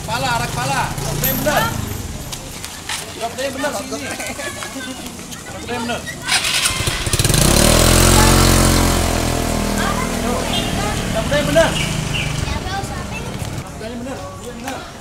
Kepala, arah kepala. Dokternya benar. Dokternya benar, Dokter Bener, benar. bener, benar. bener benar. Dokternya benar.